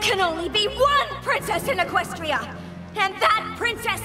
can only be one princess in Equestria! And that princess